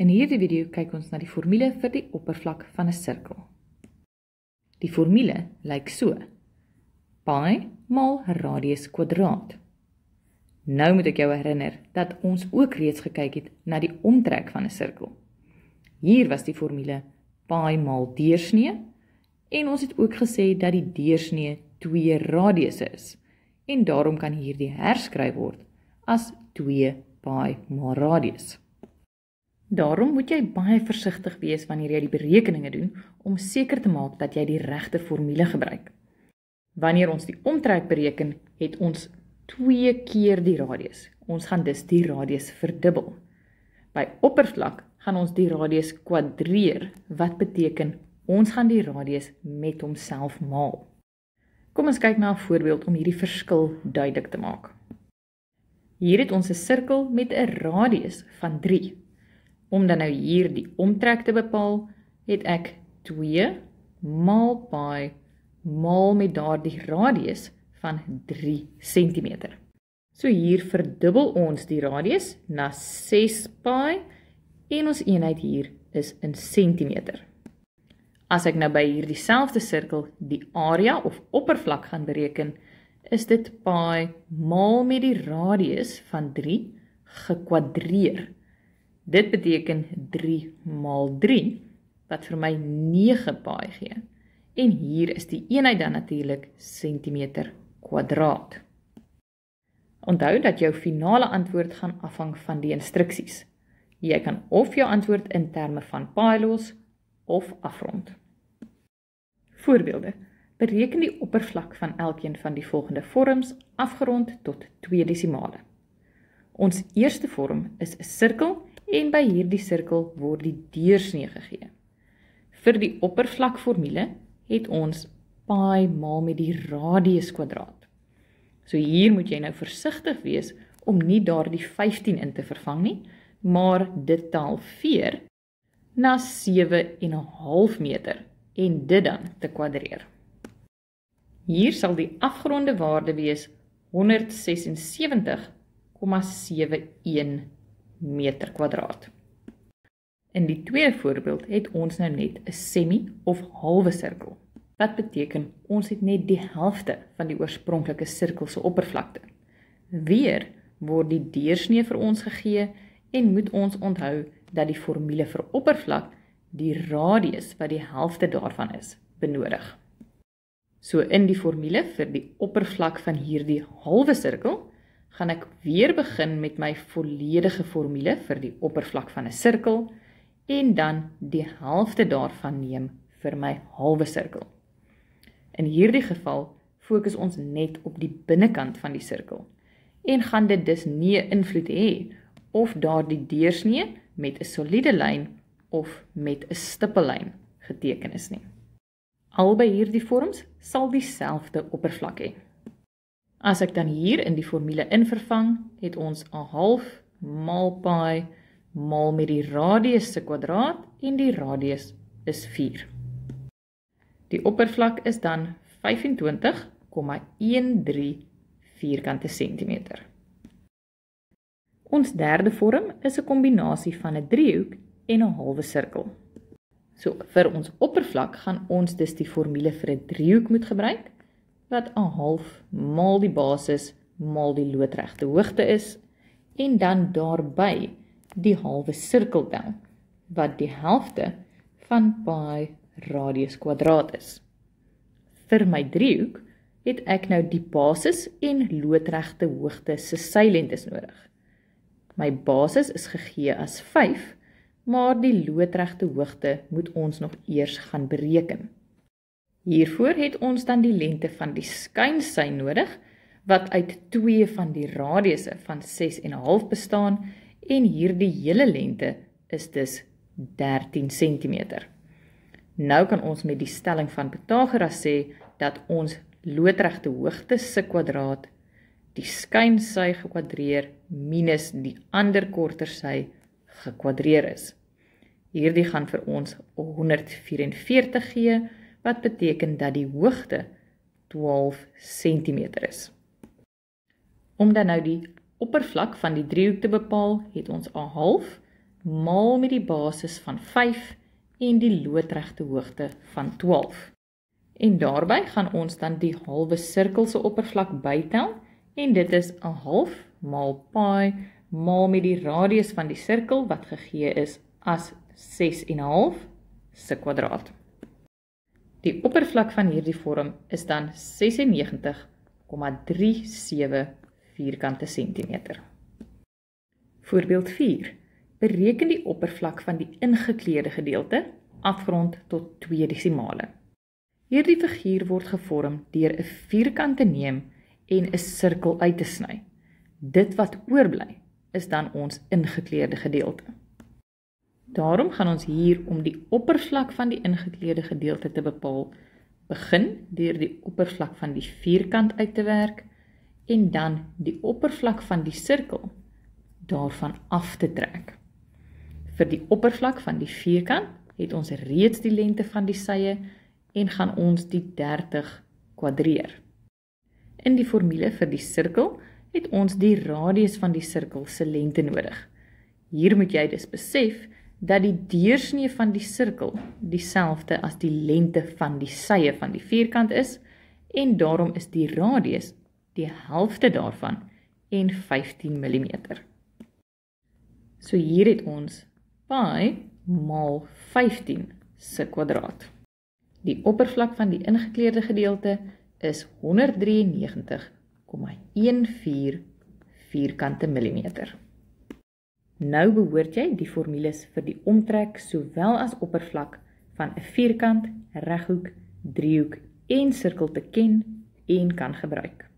In hierdie video kyk ons na die formule vir die oppervlak van 'n sirkel. Die formule lyk so: pi maal radius kwadraat. Nou moet ek jou herinner dat ons ook reeds gekyk het na die omtrek van 'n sirkel. Hier was die formule pi maal deursnee en ons het ook gesê dat die deursnee 2 radiusse is en daarom kan hierdie herskryf word as 2 pi maal radius. Daarom moet jy baie versigtig wees wanneer jy die berekeninge doen om seker te maak dat jy die regte formule gebruik. Wanneer ons die omtrek bereken, het ons 2 keer die radius. Ons gaan dus die radius verdubbel. By oppervlak gaan ons die radius kwadreer, wat beteken ons gaan die radius met homself maal. Kom ons kyk na 'n voorbeeld om hierdie verskil duidelik te maak. Hier het ons 'n sirkel met 'n radius van Om dan nou hier die omtrek te bepaal, het ek 2 maal pi maal met daardie radius van 3 cm. So hier verdubbel ons die radius na 6 pi en ons eenheid hier is in sentimeter. As ek nou by hierdie selfde sirkel die area of oppervlak gaan bereken, is dit pi maal met die radius van 3 gekwadreer. Dit beteken 3 maal 3 wat vir my 9 paai gee. En hier is die eenheid dan natuurlik sentimeter kwadraat. Onthou dat jou finale antwoord gaan afhang van die instruksies. Jy kan of jou antwoord in terme van paai los of afrond. Voorbeelde. Bereken die oppervlak van elkeen van die volgende vorms afgerond tot 2 desimale. Ons eerste vorm is 'n sirkel en by hierdie sirkel word die deursnee gegee. Vir die oppervlakformule het ons pi maal met die radius kwadraat. So hier moet jy nou versigtig wees om nie daardie 15 in te vervang nie, maar dit te halveer na 7 en 'n half meter en dit dan te kwadreer. Hier sal die afgeronde waarde wees 176,71 meter kwadraat. In die tweede voorbeeld het ons nou net 'n semi of halwe sirkel. Wat beteken ons het net die helfte van die oorspronklike sirkel se oppervlakte. Weer word die deursnee vir ons gegee en moet ons onthou dat die formule vir oppervlak die radius wat die helfte daarvan is benodig. So in die formule vir die oppervlak van hierdie halwe sirkel gaan ek weer begin met my volledige formule vir die oppervlak van 'n sirkel en dan die helfte daarvan neem vir my halwe sirkel. In hierdie geval fokus ons net op die binnekant van die sirkel en gaan dit dus nie invloed hê of daardie deursnee met 'n soliede lyn of met 'n stippellyn geteken is nie. Albei hierdie vorms sal dieselfde oppervlak hê. As ek dan hier in die formule invervang, het ons 'n half maal pi maal met die radius se kwadraat en die radius is 4. Die oppervlak is dan 25,13 vierkante sentimeter. Ons derde vorm is 'n kombinasie van 'n driehoek en 'n halwe sirkel. So vir ons oppervlak gaan ons dus die formule vir 'n driehoek moet gebruik wat 'n half maal die basis maal die loodregte hoogte is en dan daarby die halwe sirkel tel wat die helfte van pi radius kwadraat is. Vir my driehoek het ek nou die basis en loodregte hoogte se sylentes nodig. My basis is gegee as 5, maar die loodregte hoogte moet ons nog eers gaan bereken. Hiervoor het ons dan die lengte van die skynsy nodig wat uit twee van die radiusse van 6 en 'n half bestaan en hierdie hele lengte is dus 13 cm. Nou kan ons met die stelling van Pythagoras sê dat ons loodregte hoogte se kwadraat die skynsy gekwadreer minus die ander korter sy gekwadreer is. Hierdie gaan vir ons 144 gee wat beteken dat die hoogte 12 cm is. Om dan nou die oppervlak van die driehoek te bepaal, het ons 'n half maal met die basis van 5 en die loodregte hoogte van 12. En daarbey gaan ons dan die halwe sirkel se oppervlak bytel en dit is 'n half maal pi maal met die radius van die sirkel wat gegee is as 6 en 'n half se kwadraat. Die oppervlak van hierdie vorm is dan 96,37 vierkante sentimeter. Voorbeeld 4. Bereken die oppervlak van die ingekleurde gedeelte afgerond tot 2 desimale. Hierdie figuur word gevorm deur 'n vierkant te neem en 'n sirkel uit te sny. Dit wat oorbly is dan ons ingekleurde gedeelte. Daarom gaan ons hier om die oppervlak van die ingekleurde gedeelte te bepaal, begin deur die oppervlak van die vierkant uit te werk en dan die oppervlak van die sirkel daarvan af te trek. Vir die oppervlak van die vierkant het ons reeds die lengte van die sye en gaan ons die 30 kwadreer. In die formule vir die sirkel het ons die radius van die sirkel se lengte nodig. Hier moet jy dus besef dat die deursnee van die sirkel dieselfde as die lengte van die sye van die vierkant is en daarom is die radius die helfte daarvan en 15 mm. So hier het ons pi maal 15 se kwadraat. Die oppervlak van die ingekleurde gedeelte is 193,14 vierkante millimeter. Nou behoort jy die formules vir die omtrek sowel as oppervlak van 'n vierkant, reghoek, driehoek en sirkel te ken en kan gebruik.